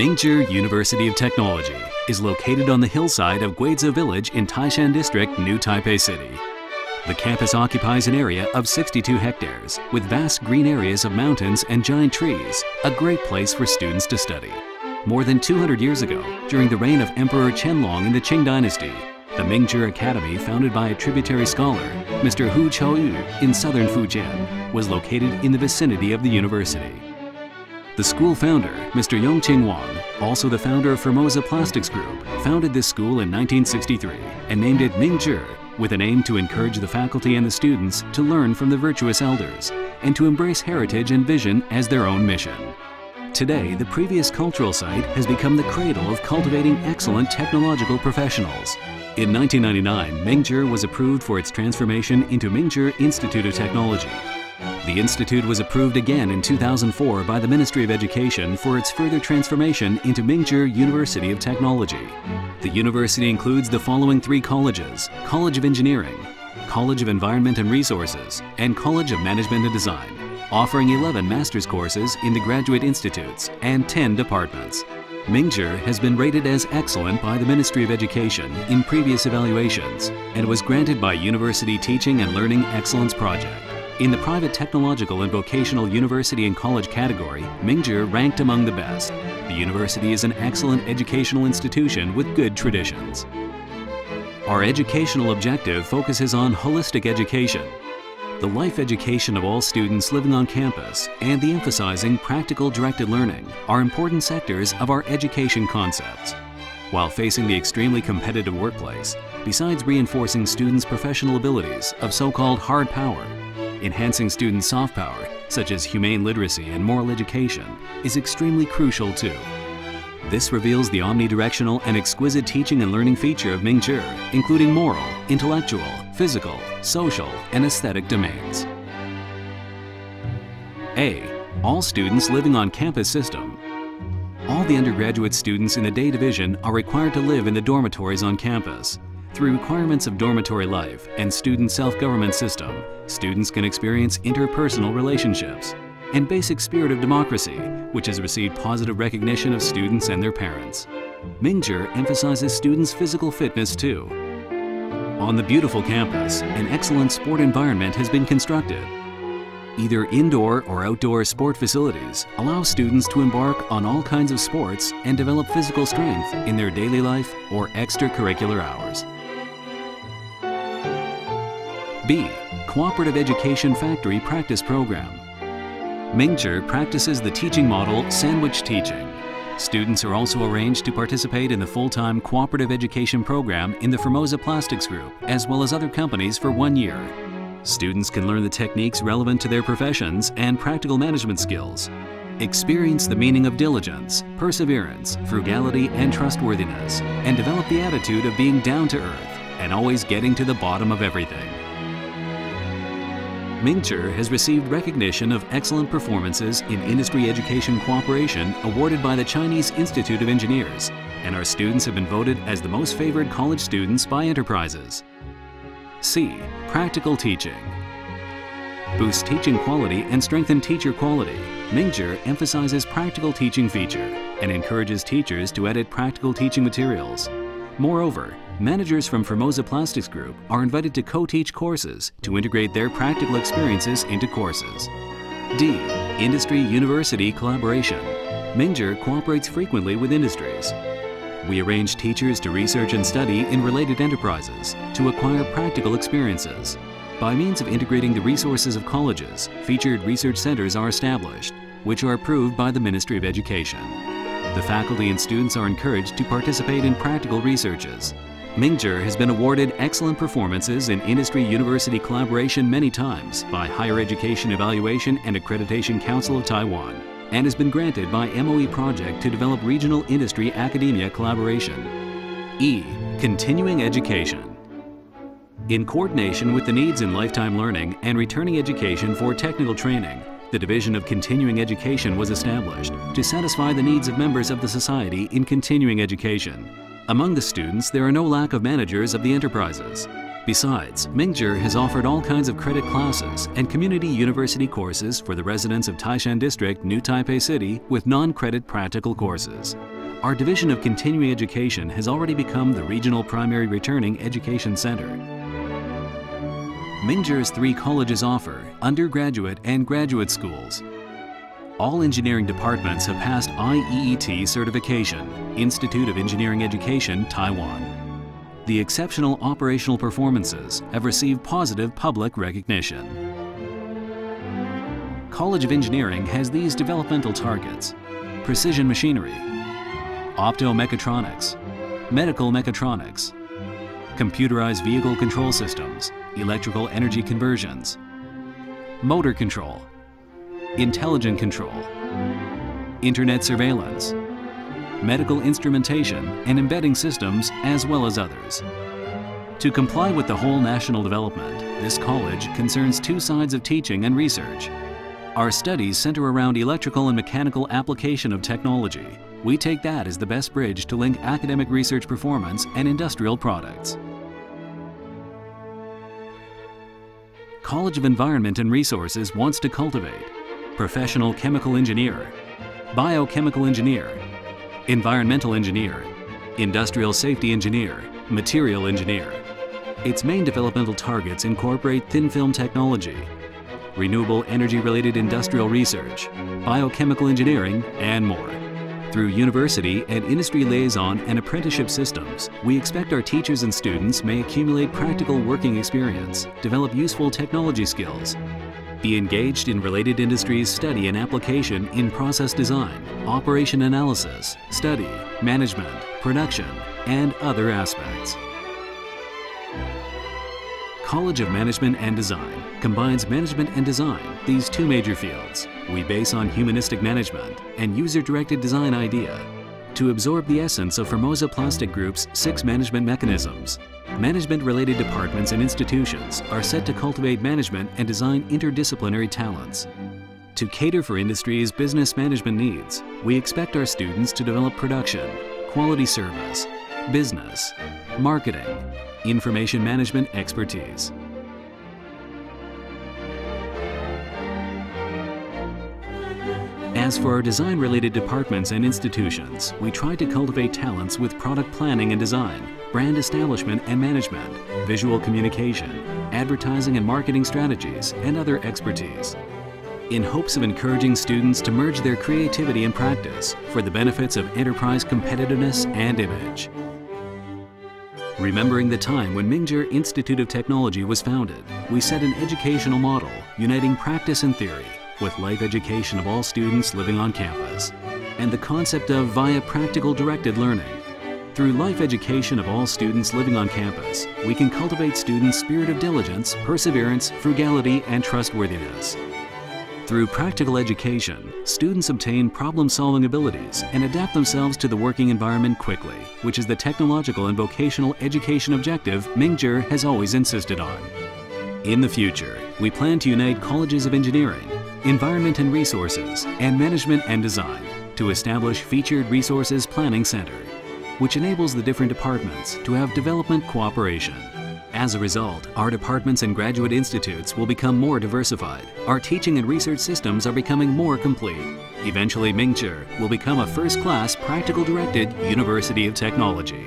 Ming Chi University of Technology is located on the hillside of Guizhi Village in Taishan District, New Taipei City. The campus occupies an area of 62 hectares with vast green areas of mountains and giant trees, a great place for students to study. More than 200 years ago, during the reign of Emperor Qianlong in the Qing Dynasty, the Ming Chi Academy, founded by a tributary scholar, Mr. Hu Qiuyu, in southern Fujian, was located in the vicinity of the university. The school founder, Mr. Yongqing Wang, also the founder of Formosa Plastics Group, founded this school in 1963 and named it Ming Chi with an aim to encourage the faculty and the students to learn from the virtuous elders and to embrace heritage and vision as their own mission. Today, the previous cultural site has become the cradle of cultivating excellent technological professionals. In 1999, Ming Chi was approved for its transformation into Ming Chi Institute of Technology. The institute was approved again in 2004 by the Ministry of Education for its further transformation into Ming Chi University of Technology. The university includes the following three colleges College of Engineering, College of Environment and Resources, and College of Management and Design, offering 11 master's courses in the graduate institutes and 10 departments. Ming Chi has been rated as excellent by the Ministry of Education in previous evaluations and was granted by University Teaching and Learning Excellence Project. In the private technological and vocational university and college category, Ming Chi ranked among the best. The university is an excellent educational institution with good traditions. Our educational objective focuses on holistic education, the life education of all students living on campus, and the emphasizing practical directed learning are important sectors of our education concepts. While facing the extremely competitive workplace, besides reinforcing students' professional abilities of so-called hard power, Enhancing student soft power, such as humane literacy and moral education, is extremely crucial too. This reveals the omnidirectional and exquisite teaching and learning feature of Ming Mingzhi, including moral, intellectual, physical, social, and aesthetic domains. A. All students living on campus system. All the undergraduate students in the day division are required to live in the dormitories on campus. Through requirements of dormitory life and student self-government system, students can experience interpersonal relationships and basic spirit of democracy, which has received positive recognition of students and their parents. Ming Chi emphasizes students' physical fitness too. On the beautiful campus, an excellent sport environment has been constructed. Either indoor or outdoor sport facilities allow students to embark on all kinds of sports and develop physical strength in their daily life or extracurricular hours. B. Cooperative Education Factory Practice Program. Ming Chi practices the teaching model sandwich teaching. Students are also arranged to participate in the full-time cooperative education program in the Formosa Plastics Group, as well as other companies for one year. Students can learn the techniques relevant to their professions and practical management skills. Experience the meaning of diligence, perseverance, frugality, and trustworthiness, and develop the attitude of being down to earth and always getting to the bottom of everything. Ming Chi has received recognition of excellent performances in industry education cooperation awarded by the Chinese Institute of Engineers, and our students have been voted as the most favored college students by enterprises. C. Practical teaching. Boost teaching quality and strengthen teacher quality. Ming Chi emphasizes practical teaching feature and encourages teachers to edit practical teaching materials. Moreover, managers from Formosa Plastics Group are invited to co-teach courses to integrate their practical experiences into courses. D. Industry-University Collaboration. Ming Chi cooperates frequently with industries. We arrange teachers to research and study in related enterprises to acquire practical experiences. By means of integrating the resources of colleges, featured research centers are established, which are approved by the Ministry of Education. The faculty and students are encouraged to participate in practical researches. Ming Chi has been awarded excellent performances in industry-university collaboration many times by Higher Education Evaluation and Accreditation Council of Taiwan and has been granted by MOE Project to develop regional industry academia collaboration. E. Continuing Education In coordination with the needs in lifetime learning and returning education for technical training, the Division of Continuing Education was established to satisfy the needs of members of the society in continuing education. Among the students, there are no lack of managers of the enterprises. Besides, Ming Chi has offered all kinds of credit classes and community university courses for the residents of Taishan District, New Taipei City with non-credit practical courses. Our Division of Continuing Education has already become the regional primary returning education center. Ming Chi's three colleges offer undergraduate and graduate schools. All engineering departments have passed IEET certification, Institute of Engineering Education, Taiwan the exceptional operational performances have received positive public recognition. College of Engineering has these developmental targets. Precision machinery, optomechatronics, medical mechatronics, computerized vehicle control systems, electrical energy conversions, motor control, intelligent control, internet surveillance, medical instrumentation, and embedding systems, as well as others. To comply with the whole national development, this college concerns two sides of teaching and research. Our studies center around electrical and mechanical application of technology. We take that as the best bridge to link academic research performance and industrial products. College of Environment and Resources wants to cultivate professional chemical engineer, biochemical engineer, environmental engineer, industrial safety engineer, material engineer. Its main developmental targets incorporate thin film technology, renewable energy-related industrial research, biochemical engineering, and more. Through university and industry liaison and apprenticeship systems, we expect our teachers and students may accumulate practical working experience, develop useful technology skills, be engaged in related industries study and application in process design, operation analysis, study, management, production, and other aspects. College of Management and Design combines management and design, these two major fields, we base on humanistic management and user-directed design idea to absorb the essence of Formosa Plastic Group's six management mechanisms Management-related departments and institutions are set to cultivate management and design interdisciplinary talents. To cater for industry's business management needs, we expect our students to develop production, quality service, business, marketing, information management expertise. As for our design-related departments and institutions, we try to cultivate talents with product planning and design, brand establishment and management, visual communication, advertising and marketing strategies, and other expertise. In hopes of encouraging students to merge their creativity and practice for the benefits of enterprise competitiveness and image. Remembering the time when Ming Chi Institute of Technology was founded, we set an educational model uniting practice and theory with life education of all students living on campus and the concept of via practical directed learning through life education of all students living on campus, we can cultivate students' spirit of diligence, perseverance, frugality, and trustworthiness. Through practical education, students obtain problem-solving abilities and adapt themselves to the working environment quickly, which is the technological and vocational education objective Ming Chi has always insisted on. In the future, we plan to unite colleges of engineering, environment and resources, and management and design to establish Featured Resources Planning Center which enables the different departments to have development cooperation. As a result, our departments and graduate institutes will become more diversified. Our teaching and research systems are becoming more complete. Eventually, Ming Chi will become a first-class, practical-directed University of Technology.